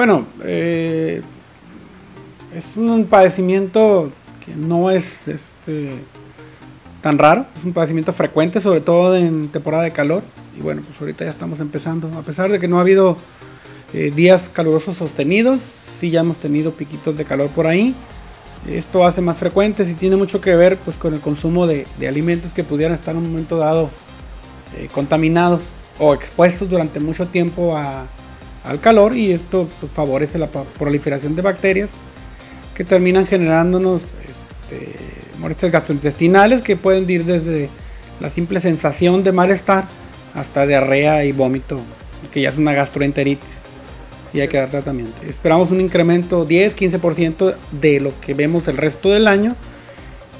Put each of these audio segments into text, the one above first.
Bueno, eh, es un padecimiento que no es este, tan raro, es un padecimiento frecuente, sobre todo en temporada de calor. Y bueno, pues ahorita ya estamos empezando. A pesar de que no ha habido eh, días calurosos sostenidos, sí ya hemos tenido piquitos de calor por ahí. Esto hace más frecuentes y tiene mucho que ver pues, con el consumo de, alimentos que pudieran estar en un momento dado eh, contaminados o expuestos durante mucho tiempo al calor y esto pues, favorece la proliferación de bacterias que terminan generándonos este, molestias gastrointestinales que pueden ir desde la simple sensación de malestar hasta diarrea y vómito, que ya es una gastroenteritis y hay que dar tratamiento. Esperamos un incremento 10-15% de lo que vemos el resto del año.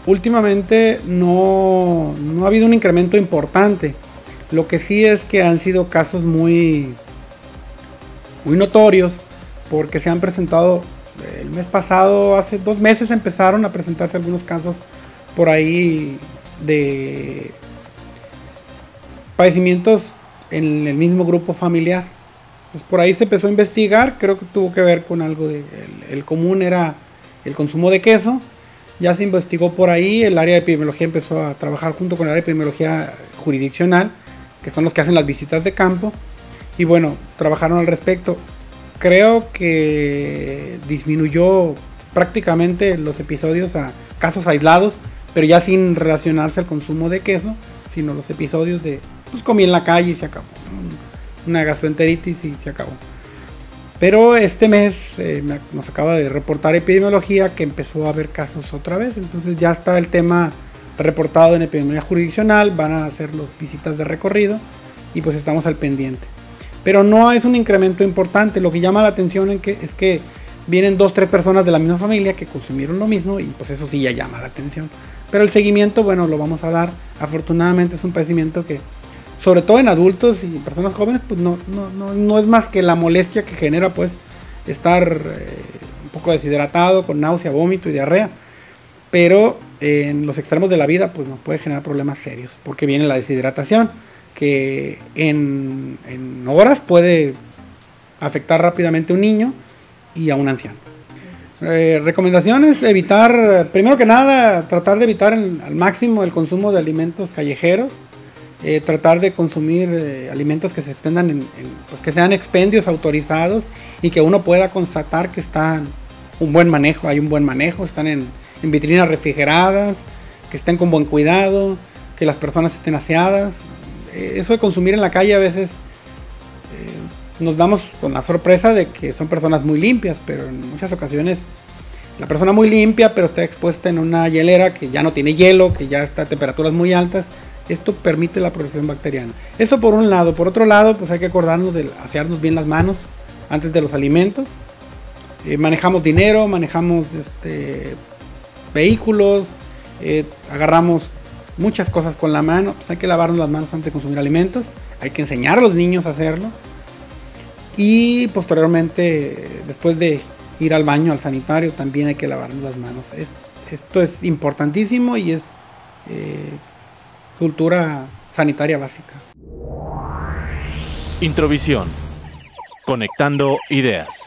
Últimamente no, no ha habido un incremento importante. Lo que sí es que han sido casos muy, muy notorios porque se han presentado el mes pasado, hace dos meses empezaron a presentarse algunos casos por ahí de padecimientos en el mismo grupo familiar. Pues por ahí se empezó a investigar, creo que tuvo que ver con algo de el, común era el consumo de queso. Ya se investigó por ahí, el área de epidemiología empezó a trabajar junto con el área de epidemiología jurisdiccional, que son los que hacen las visitas de campo. Y bueno, trabajaron al respecto creo que disminuyó prácticamente los episodios a casos aislados, pero ya sin relacionarse al consumo de queso, sino los episodios de, pues comí en la calle y se acabó, una gastroenteritis y se acabó. Pero este mes eh, nos acaba de reportar epidemiología que empezó a haber casos otra vez, entonces ya está el tema reportado en epidemiología jurisdiccional, van a hacer las visitas de recorrido y pues estamos al pendiente. Pero no es un incremento importante. Lo que llama la atención es que, vienen dos, tres personas de la misma familia que consumieron lo mismo y pues eso sí ya llama la atención. Pero el seguimiento, bueno, lo vamos a dar. Afortunadamente es un padecimiento que, sobre todo en adultos y personas jóvenes, pues no, no, no, es más que la molestia que genera pues estar eh, un poco deshidratado, con náusea, vómito y diarrea. Pero en los extremos de la vida pues nos puede generar problemas serios porque viene la deshidratación que en, horas puede afectar rápidamente a un niño y a un anciano. Eh, recomendaciones, evitar, primero que nada, tratar de evitar al máximo el consumo de alimentos callejeros, eh, tratar de consumir eh, alimentos que se expendan en, pues que sean expendios autorizados y que uno pueda constatar que están un buen manejo, hay un buen manejo, están en, en vitrinas refrigeradas, que estén con buen cuidado, que las personas estén aseadas, eso de consumir en la calle a veces eh, nos damos con la sorpresa de que son personas muy limpias, pero en muchas ocasiones la persona muy limpia, pero está expuesta en una hielera que ya no tiene hielo, que ya está a temperaturas muy altas. Esto permite la protección bacteriana. Eso por un lado. Por otro lado, pues hay que acordarnos de asearnos bien las manos antes de los alimentos. Eh, manejamos dinero, manejamos este, vehículos, agarramos muchas cosas con la mano, pues hay que lavarnos las manos antes de consumir alimentos, hay que enseñar a los niños a hacerlo y posteriormente, después de ir al baño, al sanitario, también hay que lavarnos las manos. esto es importantísimo y es eh, cultura sanitaria básica. Introvisión. Conectando ideas.